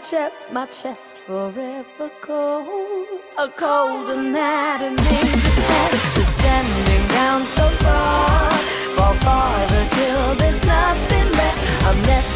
chest, my chest forever cold. A cold and maddening descent, descending down so far, fall farther till there's nothing left. I'm left.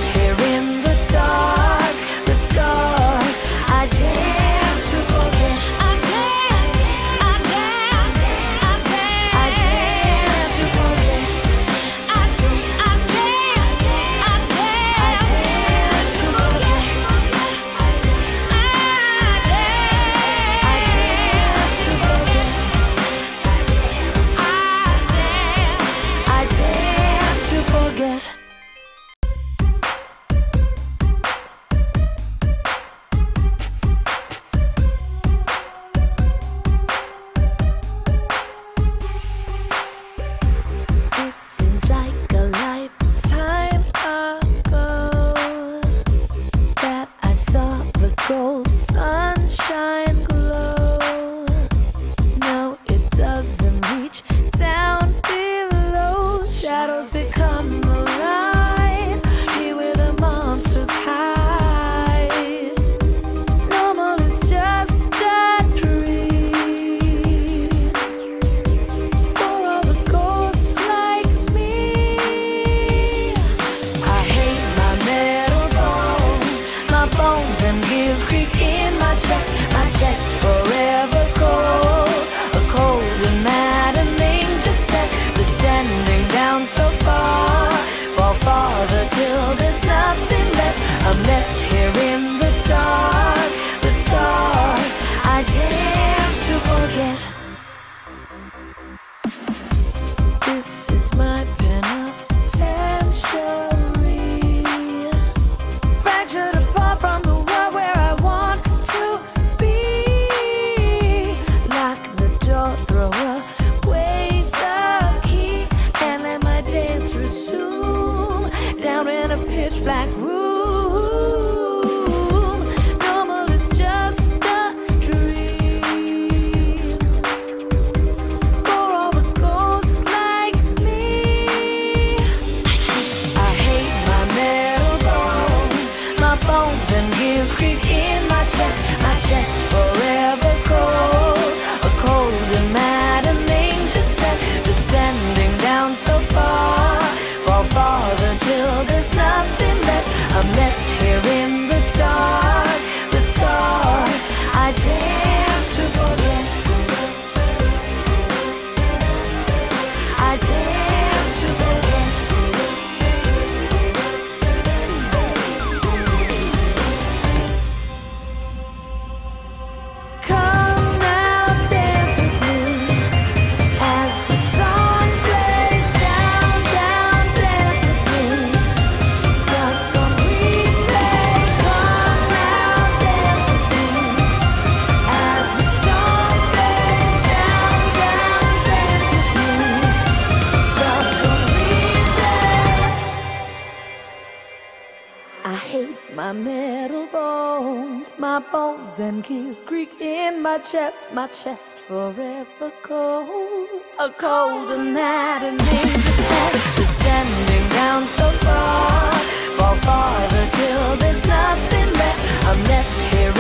And gears creak in my chest, my chest forever cold. A cold and maddening descent, descending down so far, fall farther till there's nothing left. I'm left here.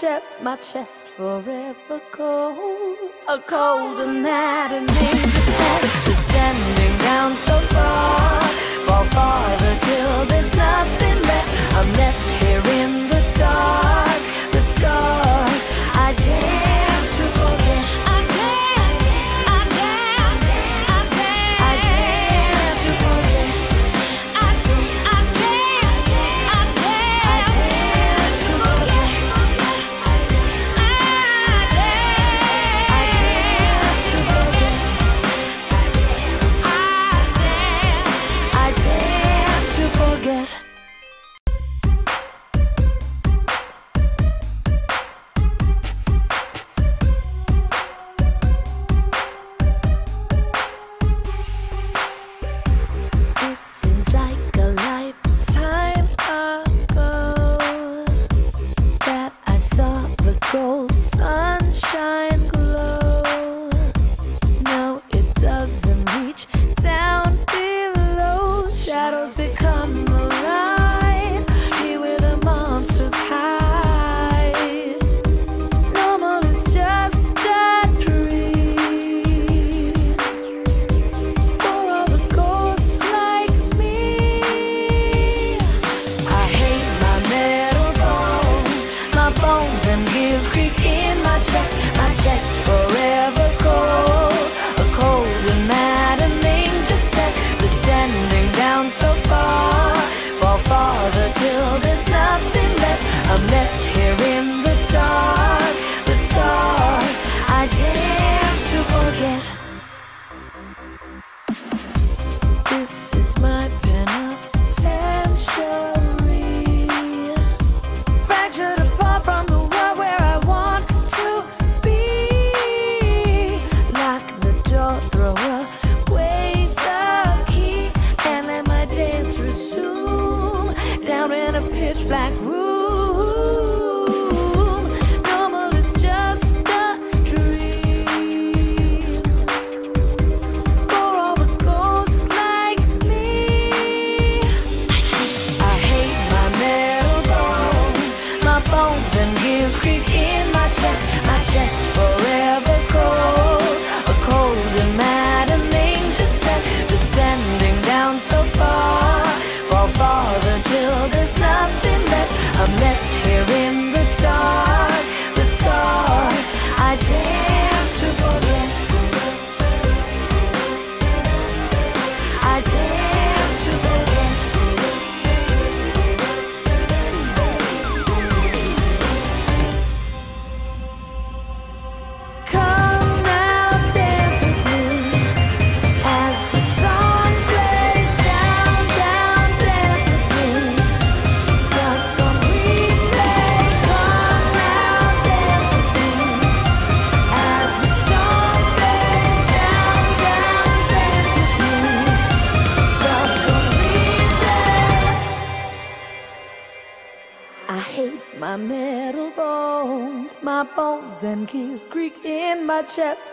chest, my chest forever cold. A cold and maddening descent, descending down so far, fall farther till there's nothing left. I'm left.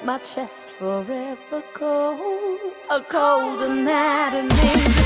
my chest forever cold, a cold and maddening.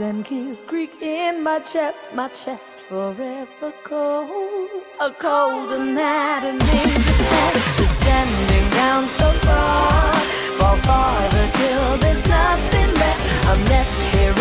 and keys creak in my chest, my chest forever cold. A cold and anatomy descent. descending down so far, fall farther till there's nothing left. I'm left here.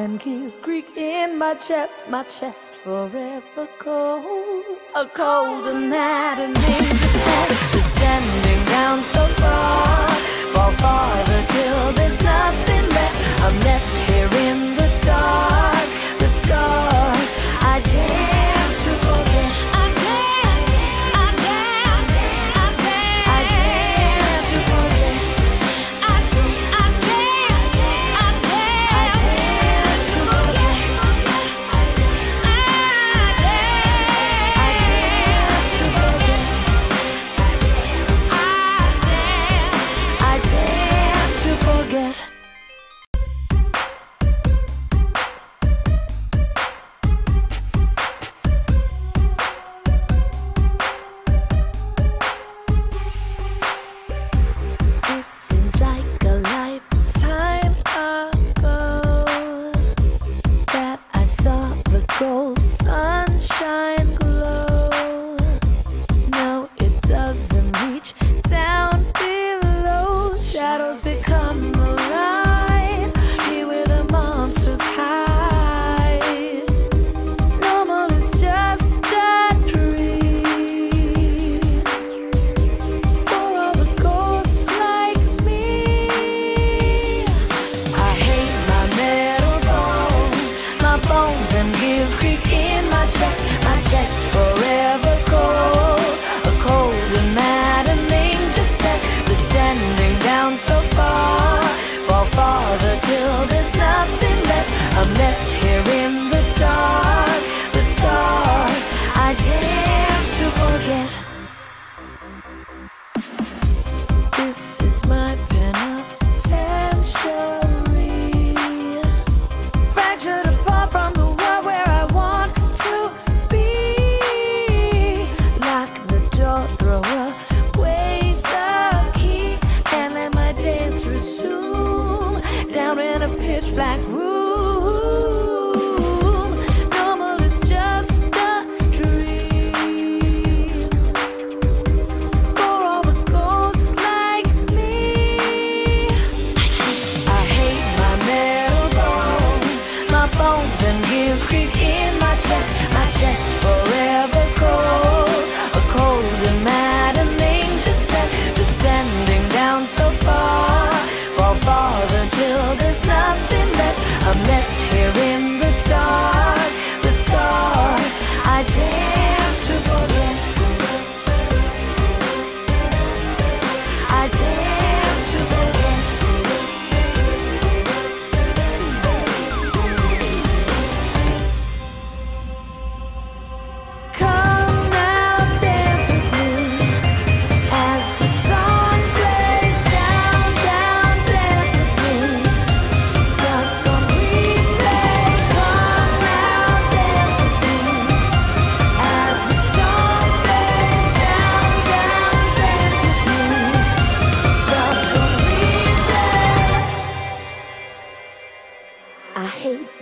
and gears creak in my chest, my chest forever cold. A cold anatomy descent, descending down so far, fall farther till there's nothing left. I'm left.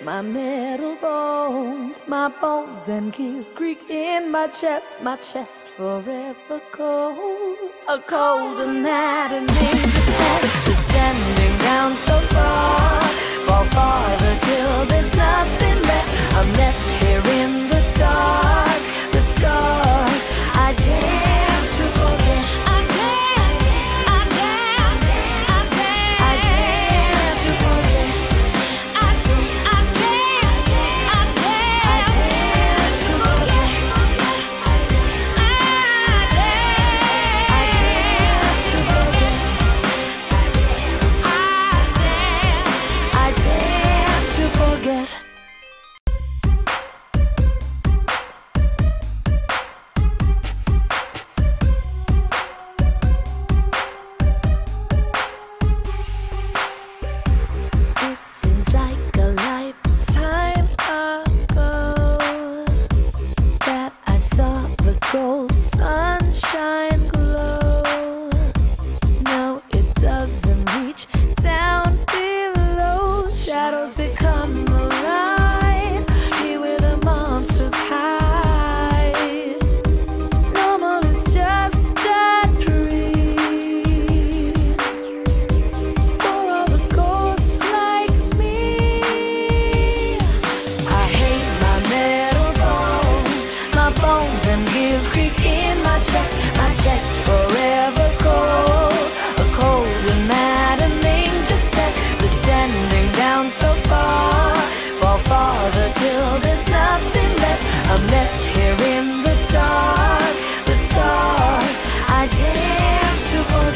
my metal bones, my bones and keys creak in my chest, my chest forever cold. A cold anatomy descends, descending down so far, fall farther till there's nothing left. I'm left here in the dark.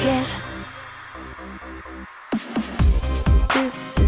forget. This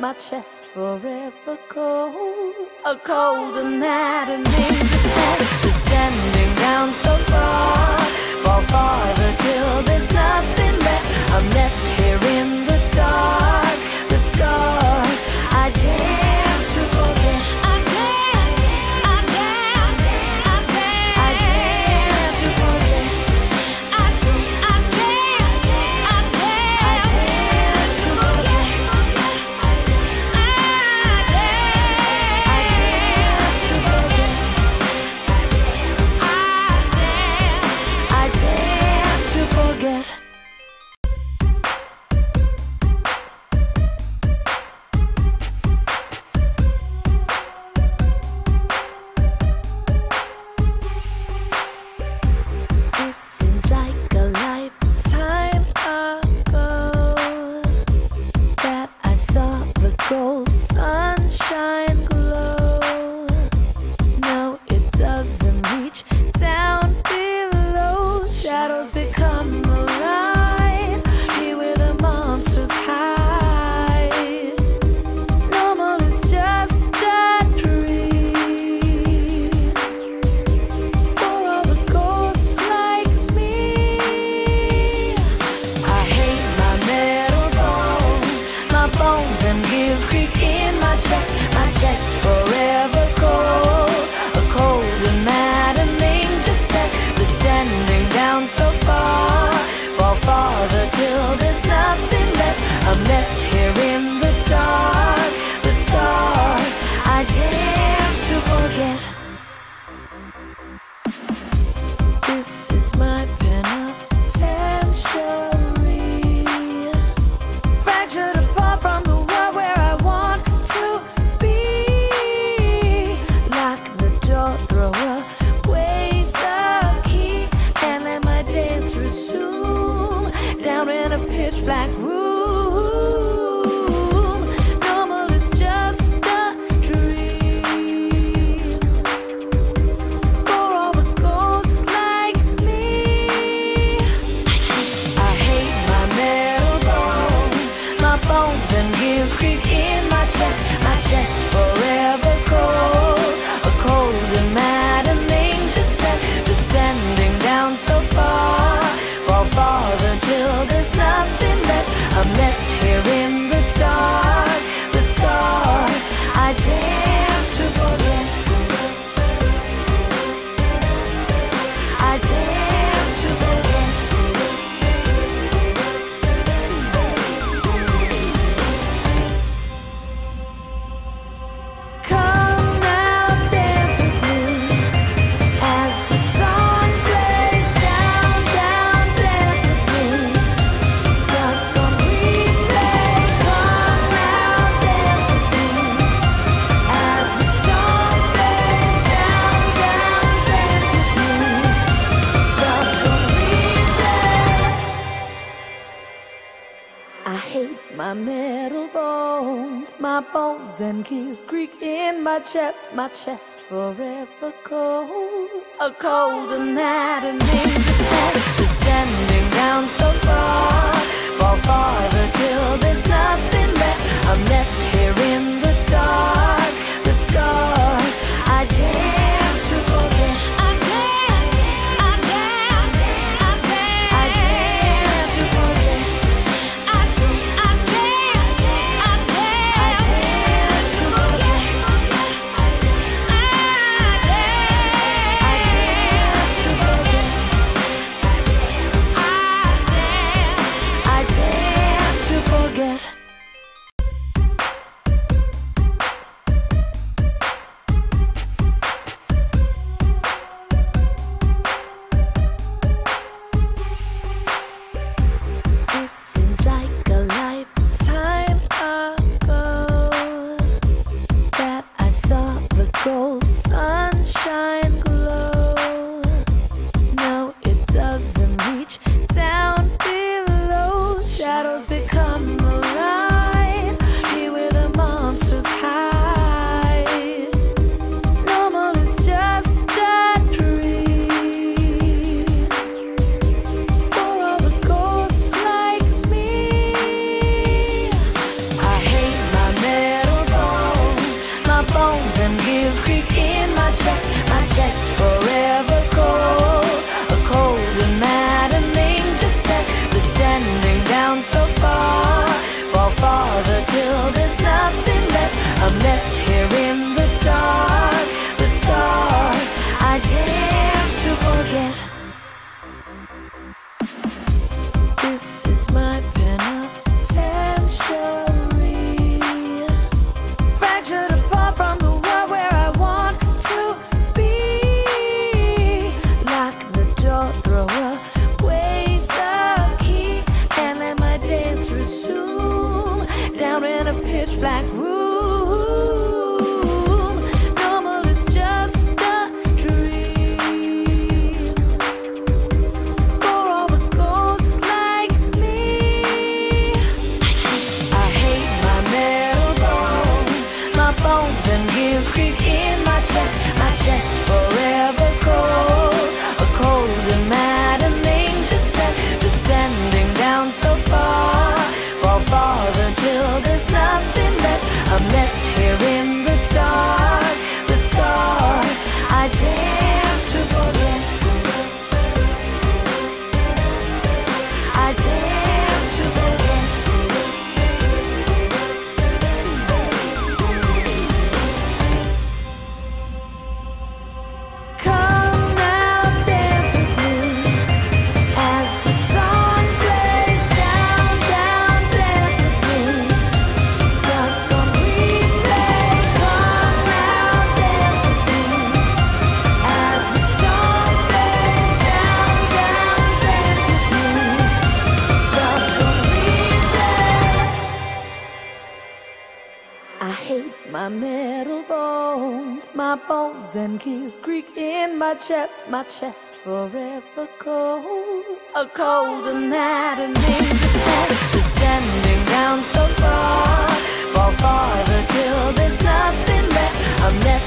my chest forever cold. A cold and maddening descent, descending down so chest, my chest forever cold. A cold and maddening descent, descending down so far, fall farther till there's nothing left. I'm left here. chest, my chest forever cold. A cold and maddening descent, descending down so far, fall farther till there's nothing left. I'm never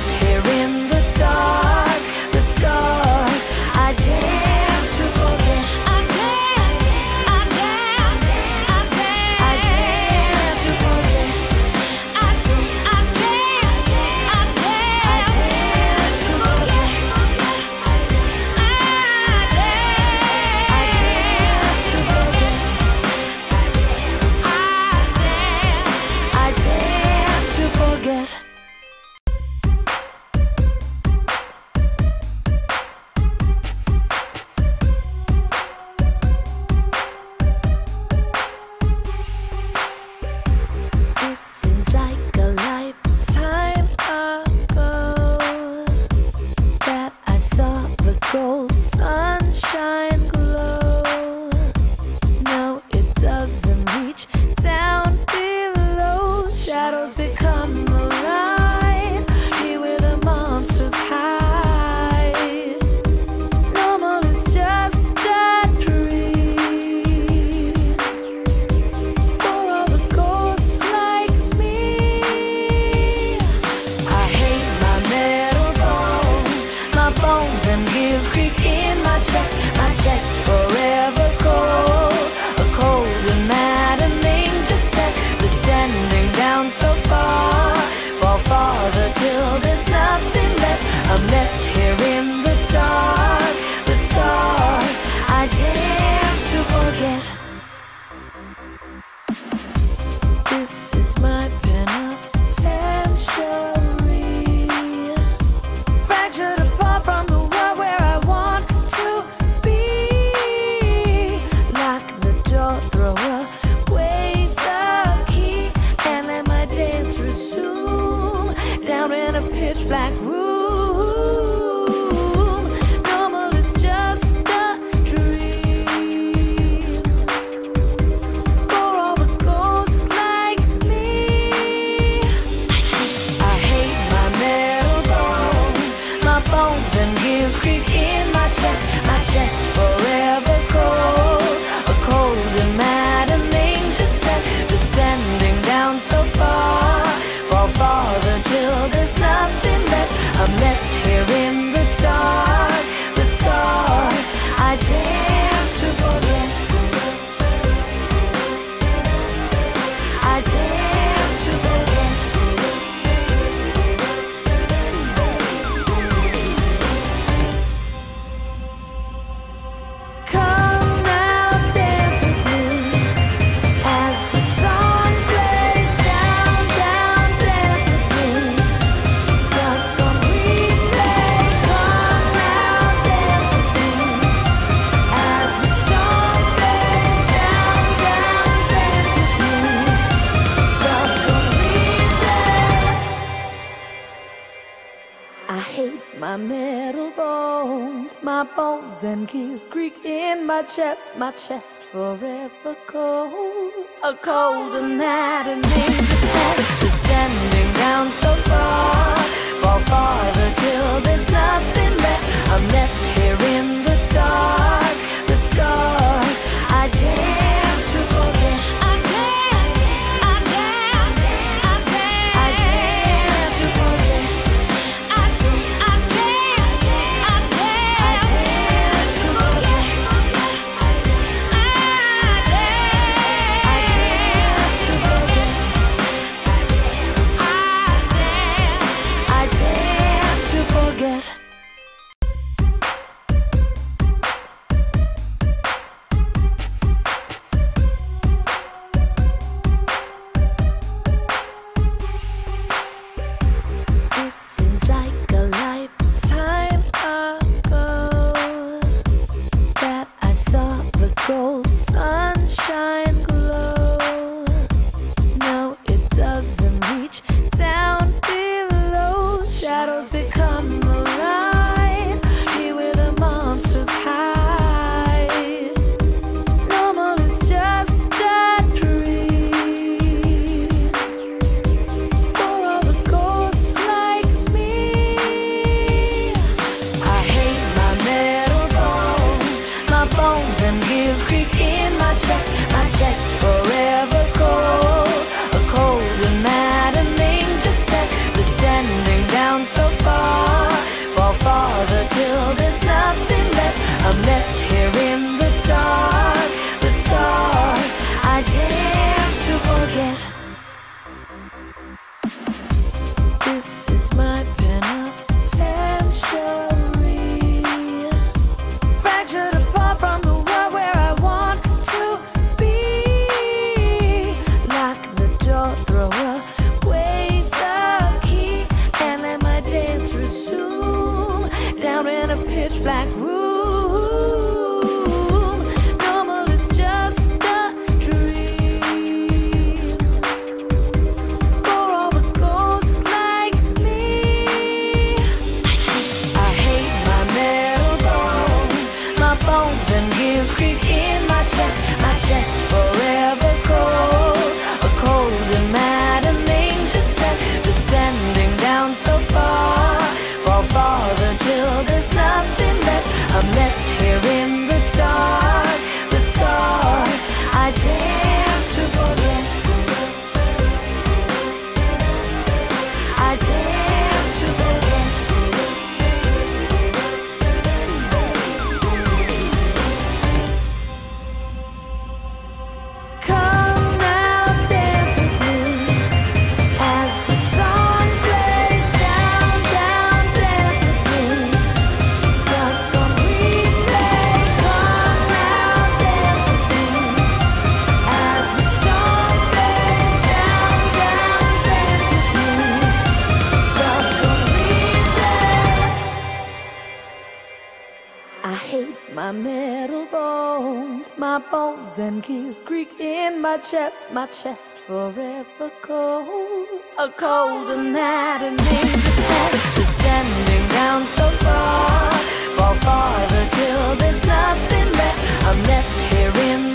chest, my chest forever cold. A cold and maddening descent, descending down so far, fall farther till there's nothing left. I'm left here. chest, my chest forever cold. A cold anatomy descent, descending down so far. Fall farther till there's nothing left. I'm left here in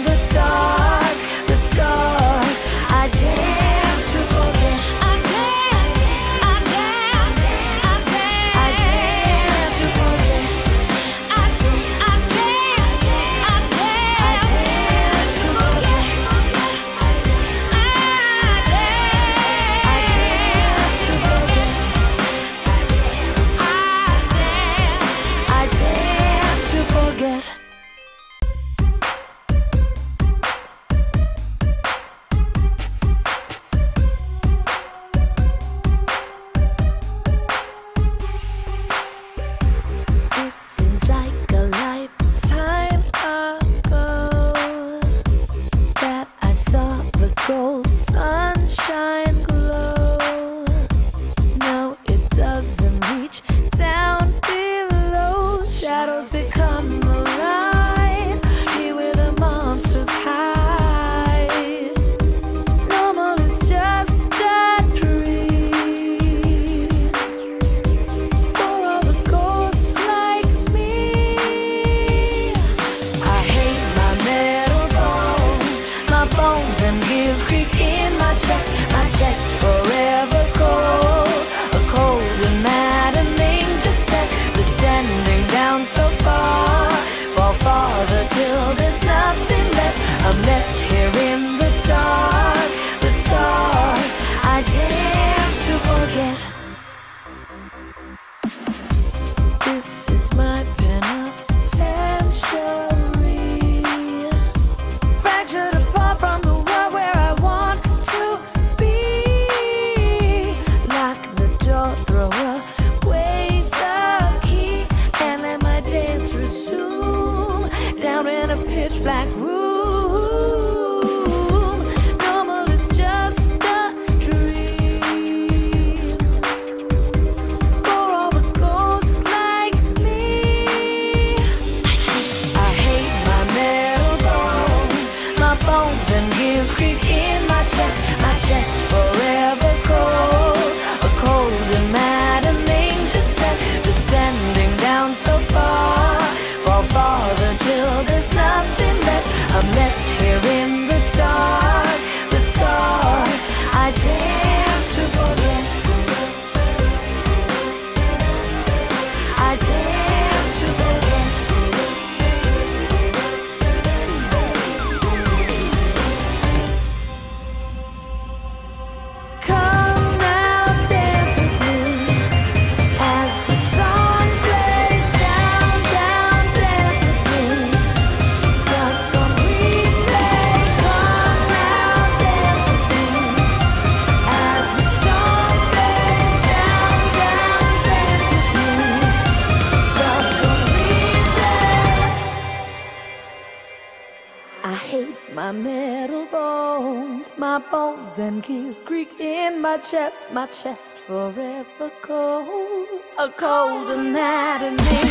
and keeps creaking my chest, my chest forever cold. A cold night and in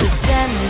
descent.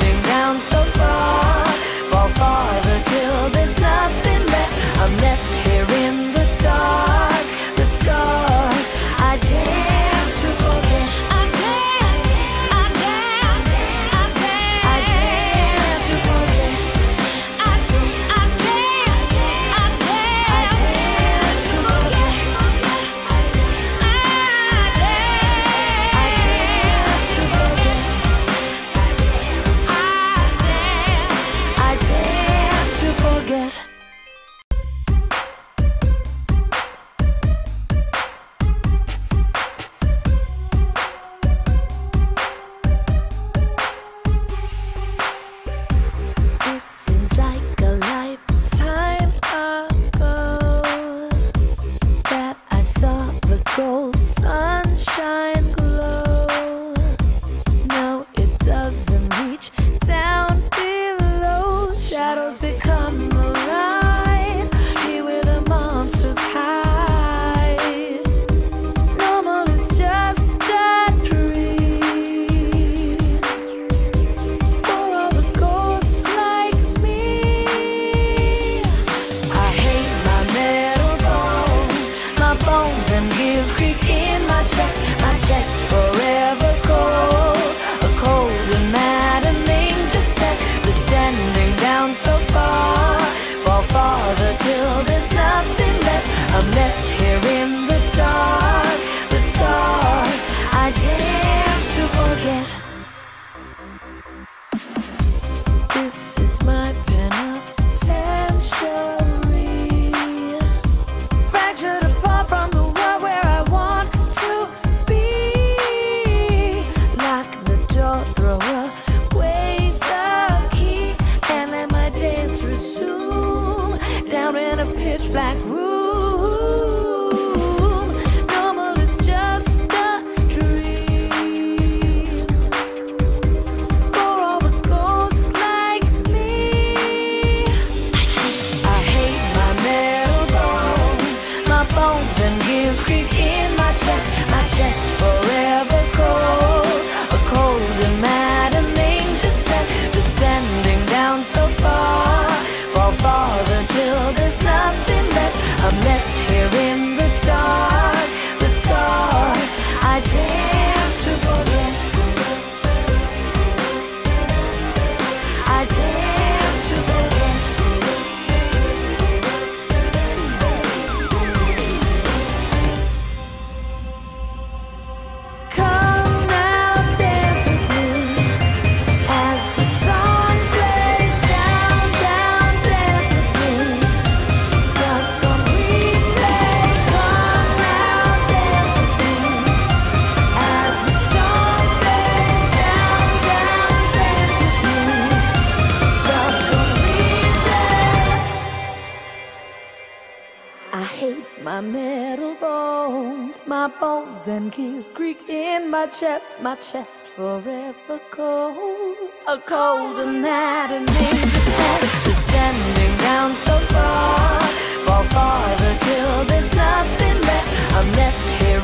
and gears creak in my chest, my chest forever cold. my chest, my chest forever cold. A cold and maddening descent, descending down so far, fall farther till there's nothing left. I'm left here.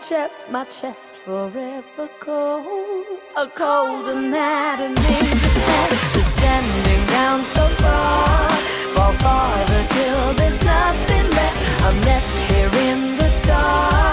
chest, my chest forever cold. A cold and maddening descent, descending down so far, fall farther till there's nothing left. I'm left here in the dark.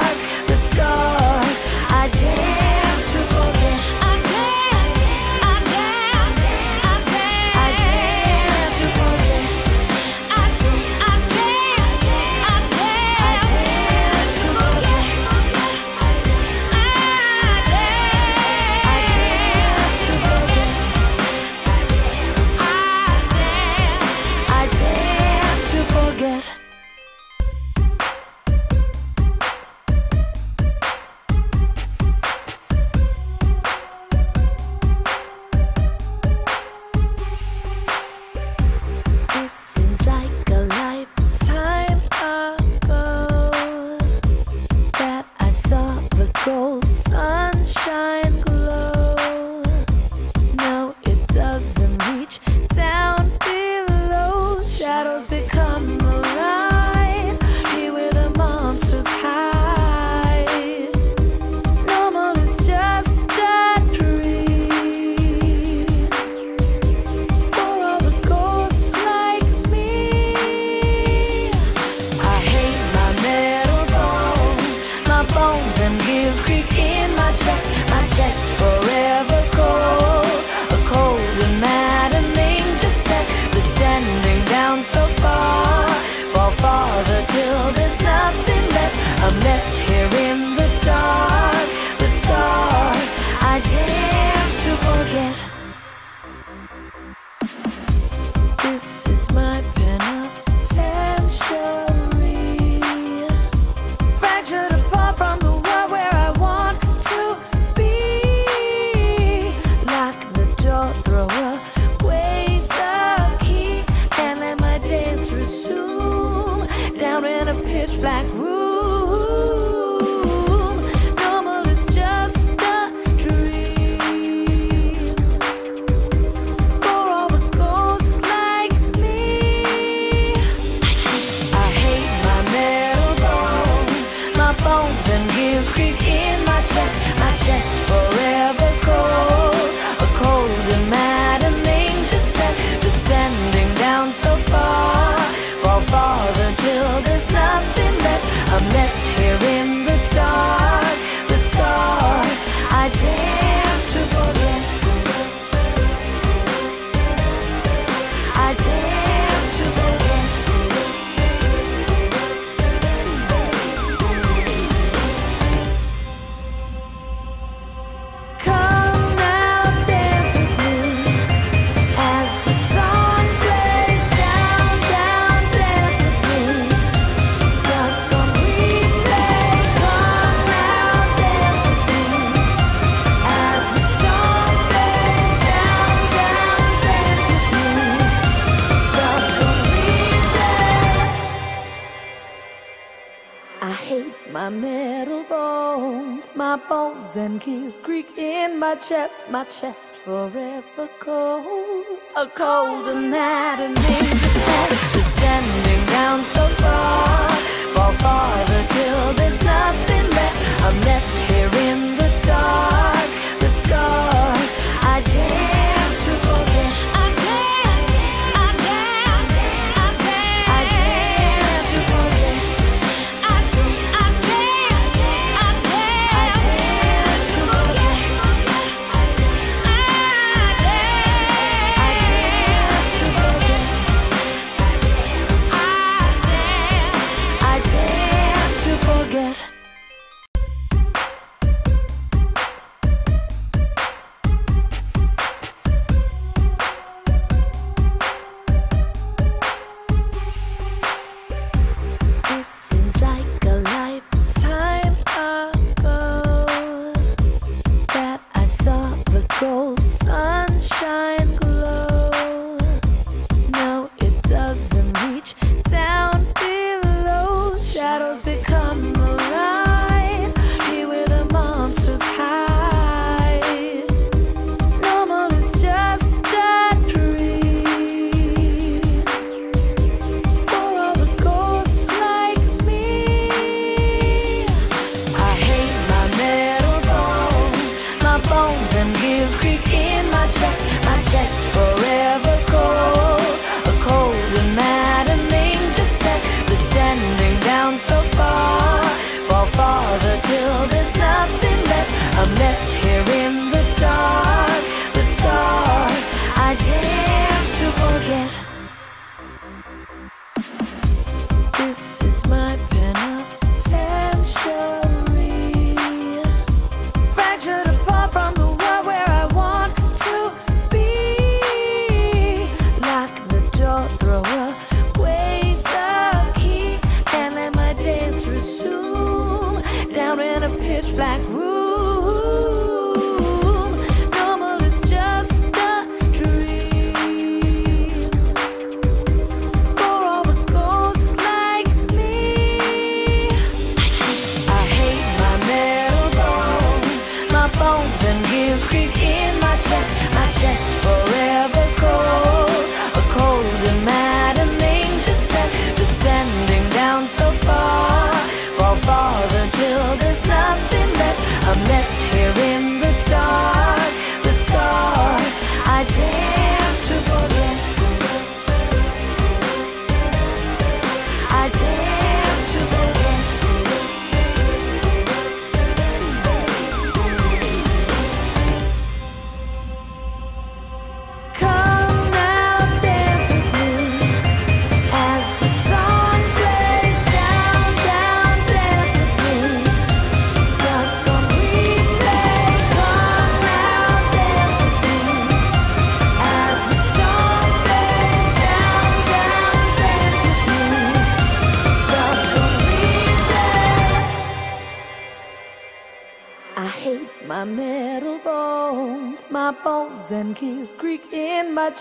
my metal bones, my bones and keys creak in my chest, my chest forever cold. A cold and maddening descent, descending down so far, fall farther till there's nothing left. I'm left here.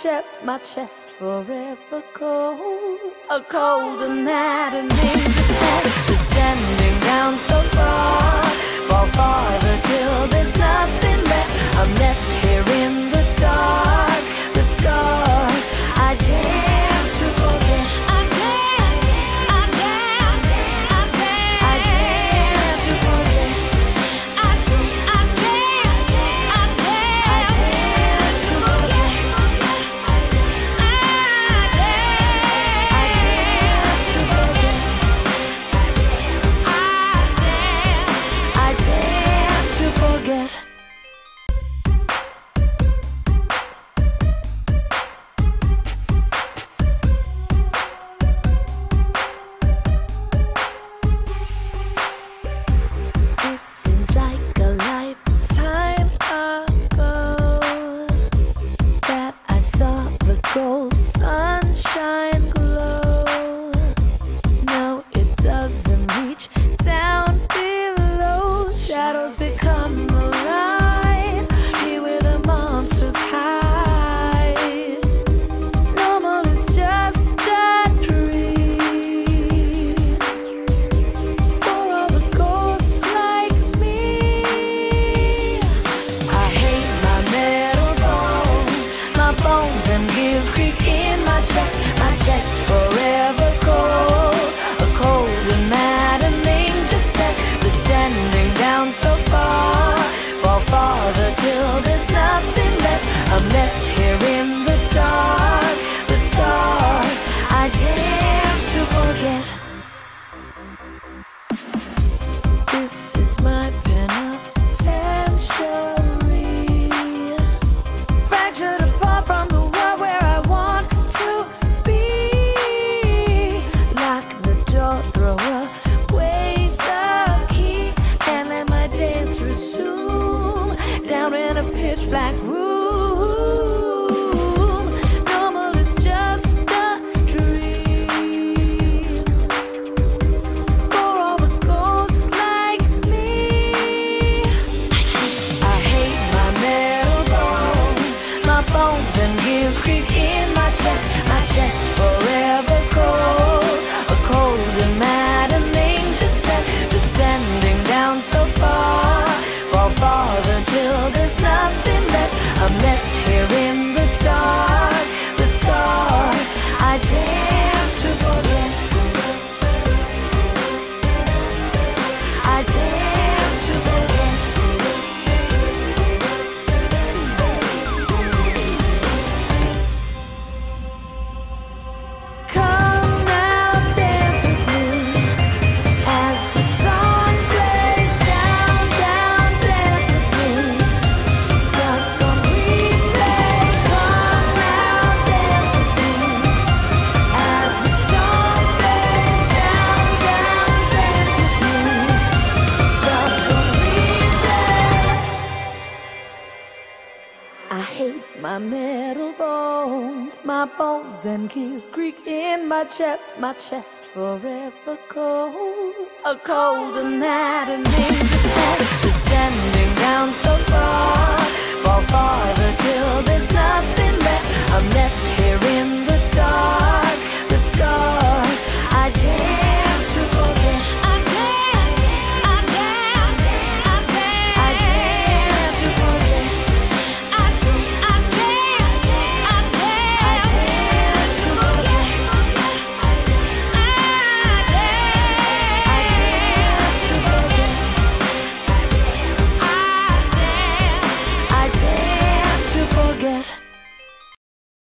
chest, my chest forever cold. A cold and maddening descent. my chest forever cold, a colder night and in the